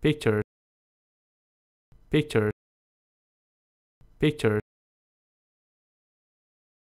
picture picture picture